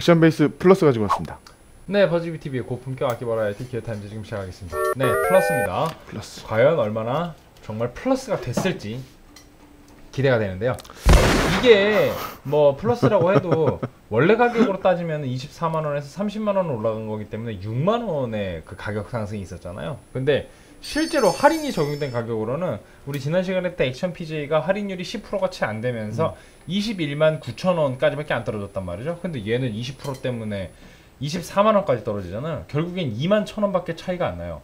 액션 베이스 플러스 가지고 왔습니다. 네, 버즈비 TV의 고품격 악기 버라이티 기어 타임즈 지금 시작하겠습니다. 네, 플러스입니다. 플러스. 과연 얼마나 정말 플러스가 됐을지 기대가 되는데요. 이게 뭐 플러스라고 해도 원래 가격으로 따지면 24만 원에서 30만 원 올라간 거기 때문에 6만 원의 그 가격 상승이 있었잖아요. 근데 실제로 할인이 적용된 가격으로는 우리 지난 시간에 때 액션 PJ가 할인율이 10%가 채 안 되면서 21만 9천 원까지밖에 안 떨어졌단 말이죠. 근데 얘는 20% 때문에 24만 원까지 떨어지잖아요. 결국엔 2만 천 원밖에 차이가 안 나요.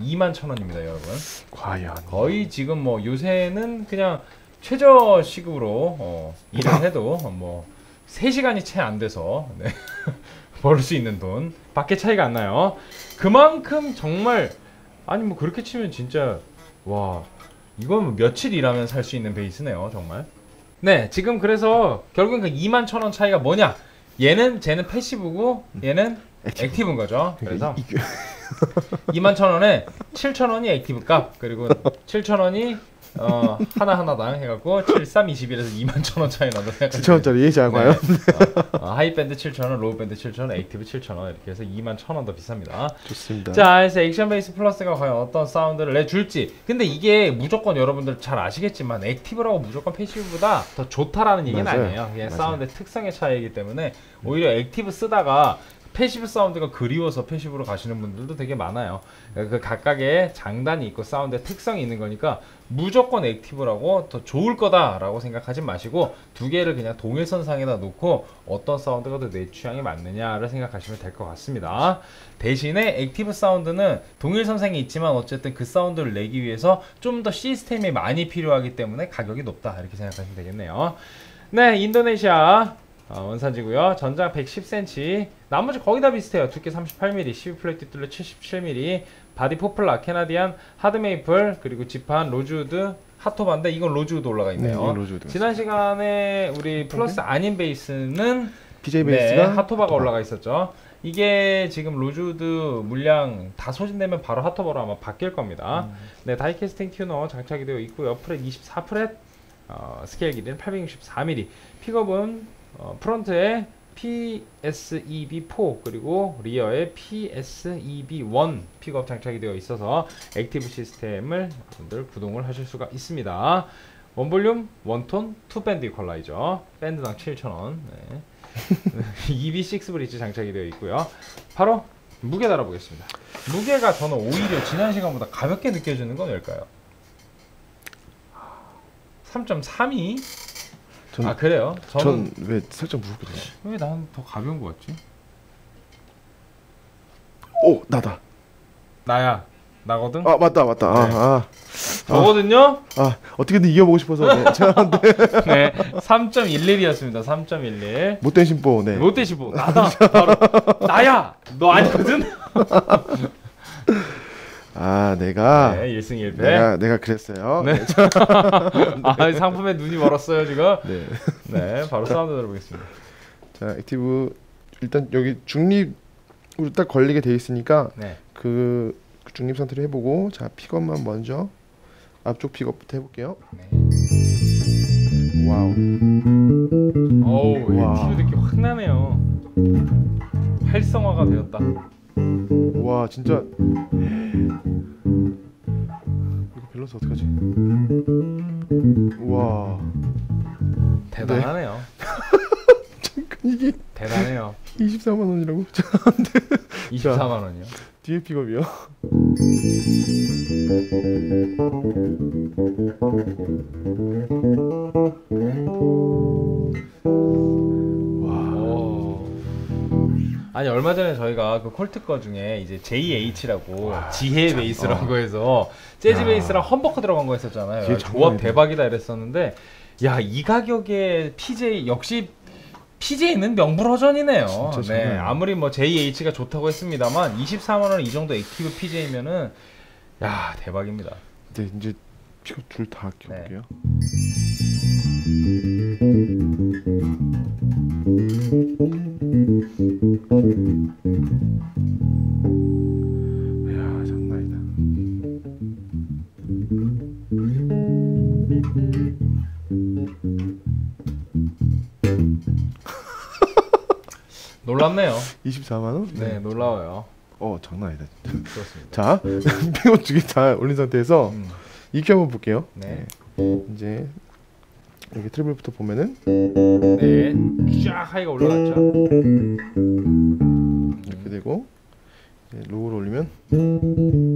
2만 천 원입니다, 여러분. 과연. 거의 지금 뭐 요새는 그냥 최저 시급으로 어, 일을 해도 뭐 3시간이 채 안 돼서 네. 벌 수 있는 돈 밖에 차이가 안 나요. 그만큼 정말 아니 뭐 그렇게 치면 진짜 와 이건 뭐 며칠 일하면 살 수 있는 베이스네요 정말. 네 지금 그래서 결국엔 그 2만 천 원 차이가 뭐냐? 얘는 쟤는 passive고 얘는 active. active 인 거죠. 그래서 이- 이- 2만 천 원에 7천 원이 active 값 그리고 7천 원이 어 하나 하나당 해갖고 7, 3, 21에서 2만 천원 차이 나도 생각하시면 7천원짜리 예지 과연? 어, 어, high band 7천 원, low band 7천 원, active 7천 원 이렇게 해서 2만 천원더 비쌉니다. 좋습니다. 자, 그래서 액션 베이스 플러스가 과연 어떤 사운드를 내줄지. 근데 이게 무조건 여러분들 잘 아시겠지만 active라고 무조건 passive보다 더 좋다라는 얘기는 맞아요. 아니에요. 그냥 맞아요. 사운드의 특성의 차이이기 때문에 오히려 active 쓰다가 passive 사운드가 그리워서 passive로 가시는 분들도 되게 많아요. 그 각각의 장단이 있고 사운드의 특성이 있는 거니까 무조건 active라고 더 좋을 거다라고 생각하지 마시고 두 개를 그냥 동일선상에다 놓고 어떤 사운드가 더 내 취향에 맞느냐를 생각하시면 될 것 같습니다. 대신에 active 사운드는 동일선상에 있지만 어쨌든 그 사운드를 내기 위해서 좀 더 시스템이 많이 필요하기 때문에 가격이 높다 이렇게 생각하시면 되겠네요. 네, 인도네시아 어, 원산지고요. 전장 110cm. 나머지 거의 다 비슷해요. 두께 38mm, 12fret 둘레 77mm, body 포플라, Canadian, hard maple, 그리고 지판, 로즈우드, jatoba인데 이건 로즈우드 올라가 네, 있네요. 이건 로즈우드. 지난 시간에 우리 플러스 아닌 베이스는 PJ 네, 베이스가 jatoba가 올라가 있었죠. 이게 지금 로즈우드 물량 다 소진되면 바로 jatoba로 아마 바뀔 겁니다. 음. 네, 다이캐스팅 튜너 장착이 되어 있고요. fret 24fret, 어, 스케일 길이는 864mm. 픽업은 어, front에 PSEB4 그리고 rear에 PSEB1 픽업 장착이 되어 있어서 active 시스템을 여러분들 구동을 하실 수가 있습니다. 원볼륨, 원톤, 투밴드 이퀄라이저, 밴드당 7,000원. 네. EB6 bridge 장착이 되어 있고요. 바로 무게 달아보겠습니다. 무게가 저는 오히려 지난 시간보다 가볍게 느껴지는 건 왜일까요? 3.32? 전, 아 그래요? 저는 전 왜 살짝 무겁게 되지? 왜 난 더 가벼운 것 같지? 오 나다. 나야 나거든. 아 맞다 맞다. 아, 네. 아, 저거든요. 아 어떻게든 이겨보고 싶어서 네. 제가 네, 3.11이었습니다. 3.11. 못된 심보. 네. 롯데 15 나다 바로 나야 너 아니거든. 아 내가 네, 1승 1패. 내가 내가 그랬어요. 네. 아 상품에 눈이 멀었어요 지금. 네. 네, 바로 사운드 들어보겠습니다. 자 active 일단 여기 중립으로 딱 걸리게 돼 있으니까 네, 그 중립 상태로 해보고 자 픽업만 먼저 앞쪽 픽업부터 해볼게요. 네. wow. 어우, 와. active 느낌 확 나네요. 활성화가 되었다. 와 진짜 밸런스 어떡하지? 와 대단하네요. 이게 대단해요. 24만 원이라고? 24만 원이요. 뒤에 픽업이요? 아니 얼마 전에 저희가 그 콜트 거 중에 이제 JH라고 지혜 베이스라고 해서 재즈 야. 베이스랑 humbucker 들어간 거 했었잖아요. 조합. 대박이다 이랬었는데 야 이 가격에 PJ 역시 PJ는 명불허전이네요. 네. 아무리 뭐 JH가 좋다고 했습니다만 24만 원 이 정도 active PJ면은 야 대박입니다. 네 이제 픽업 둘다 네. 24만 원? 네, 놀라워요. 어 장난 아니다. 그렇습니다. 자 픽업 두개 다 올린 상태에서 음, EQ 한번 볼게요. 네. 이제 여기 treble부터 보면은 네, 쫙 high가 올라갔죠. 이렇게 되고 low를 올리면 음.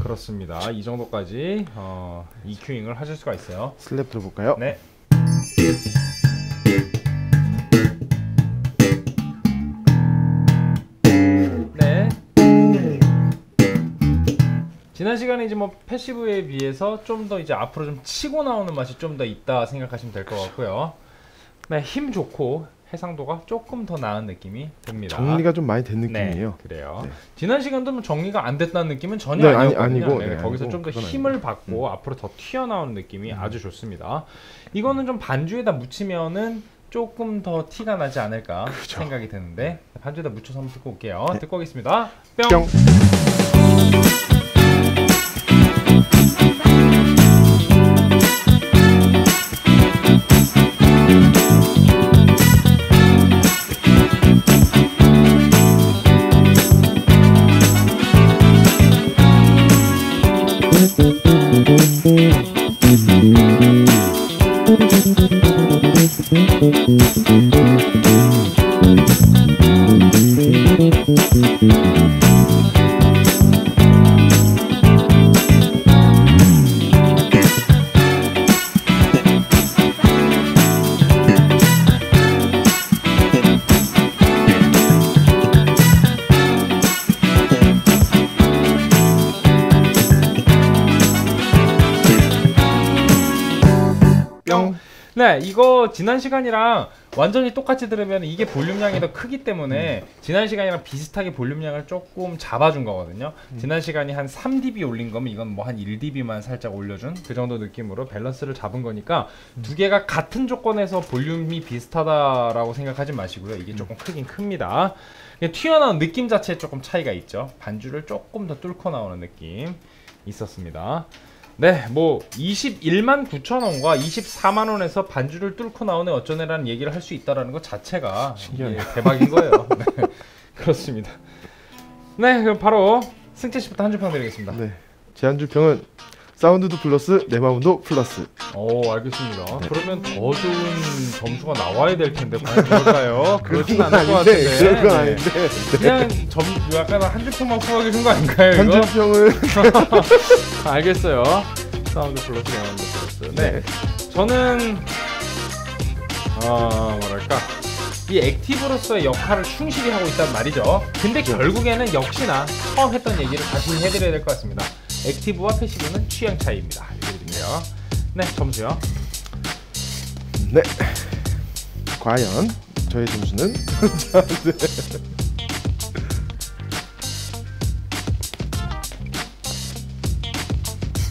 그렇습니다. 이 정도까지 어, EQ잉을 하실 수가 있어요. slap 들어볼까요? 네. 네. 지난 시간에 이제 뭐 패시브에 비해서 좀 더 이제 앞으로 좀 치고 나오는 맛이 좀 더 있다 생각하시면 될 것 같고요. 네, 힘 좋고 해상도가 조금 더 나은 느낌이 듭니다. 정리가 좀 많이 된 느낌이에요. 네, 그래요. 네. 지난 시간도 뭐 정리가 안 됐다는 느낌은 전혀 네, 아니-. 아니고, 네, 네, 거기서 좀 더 힘을 아니고. 받고 앞으로 더 튀어나오는 느낌이 아주 좋습니다. 이거는 좀 반주에다 묻히면은 조금 더 티가 나지 않을까 그렇죠. 생각이 드는데 반주에다 묻혀서 한번 듣고 올게요. 듣고 오겠습니다. 뿅. 뿅. 뿅. 네, 이거 지난 시간이랑 완전히 똑같이 들으면 이게 볼륨량이 더 크기 때문에 지난 시간이랑 비슷하게 볼륨량을 조금 잡아준 거거든요. 지난 시간이 한 3dB 올린 거면 이건 뭐 한 1dB만 살짝 올려준 그 정도 느낌으로 밸런스를 잡은 거니까 두 개가 같은 조건에서 볼륨이 비슷하다라고 생각하지 마시고요. 이게 조금 크긴 큽니다. 튀어나온 느낌 자체에 조금 차이가 있죠. 반주를 조금 더 뚫고 나오는 느낌 있었습니다. 네, 뭐 21만 9천 원과 24만 원에서 반주를 뚫고 나오는 어쩌네라는 얘기를 할 수 있다라는 것 자체가 신기하네요. 예, 대박인 거예요. 네, 그렇습니다. 네, 그럼 바로 승재 씨부터 한 줄 평 드리겠습니다. 네. 제한주 평은 사운드도 플러스 내 마음도 플러스. 오, 알겠습니다. 그러면 더 좋은 점수가 나와야 될 텐데 과연 그럴까요? 그렇진 않을 것 같은데. 그런 건 네. 아닌데. 그냥 점 약간 한 줄평만 후하게 계신 거 아닌가요? 이거? 한줄 평을 알겠어요. 사운드 플러스, 사운드 플러스. 네. 저는 아 뭐랄까 이 active로서의 역할을 충실히 하고 있단 말이죠. 근데 결국에는 역시나 처음 했던 얘기를 다시 해드려야 될 것 같습니다. active와 passive는 취향 차이입니다. 이렇게 드릴게요. 네, 점수요. 네. 과연 저의 점수는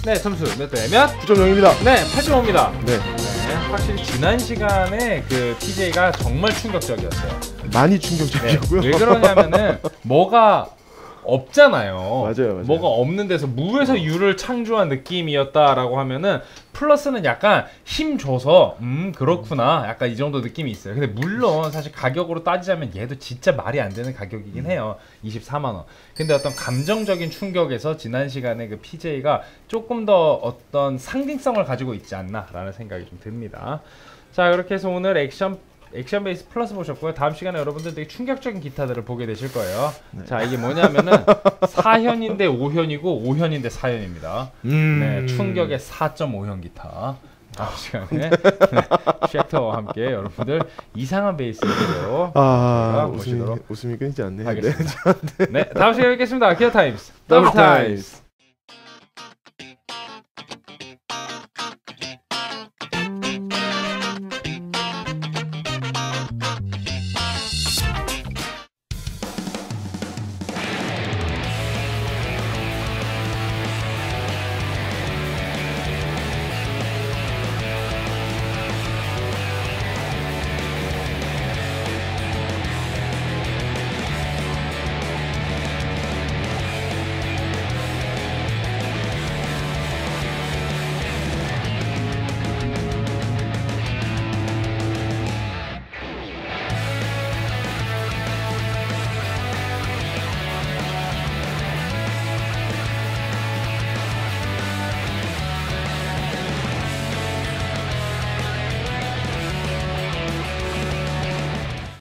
네, 점수 몇 대 몇? 9.0입니다. 네, 8.5입니다. 네. 네, 확실히 지난 시간에 그 PJ가 정말 충격적이었어요. 많이 네, 충격적이었고요. 왜 그러냐면은 뭐가 없잖아요. 맞아요, 맞아요. 뭐가 없는 데서 무에서 유를 창조한 느낌이었다라고 하면은 플러스는 약간 힘 줘서 음 그렇구나 약간 이 정도 느낌이 있어요. 근데 물론 사실 가격으로 따지자면 얘도 진짜 말이 안 되는 가격이긴 해요. 24만 원. 근데 어떤 감정적인 충격에서 지난 시간에 그 PJ가 조금 더 어떤 상징성을 가지고 있지 않나라는 생각이 좀 듭니다. 자 그렇게 해서 오늘 액션 액션 베이스 플러스 보셨고요. 다음 시간에 여러분들 되게 충격적인 기타들을 보게 되실 거예요. 자 이게 뭐냐면은 4현인데 5현이고 5현인데 4현입니다. 음. 네, 충격의 4.5현 기타. 다음 시간에 네, Schecter와 함께 여러분들 이상한 베이스 얘기로 아, 웃음이, 웃음이 끊이지 않네요. 하겠습니다. 네, 다음 시간에 뵙겠습니다. Gear Times 더블. Times.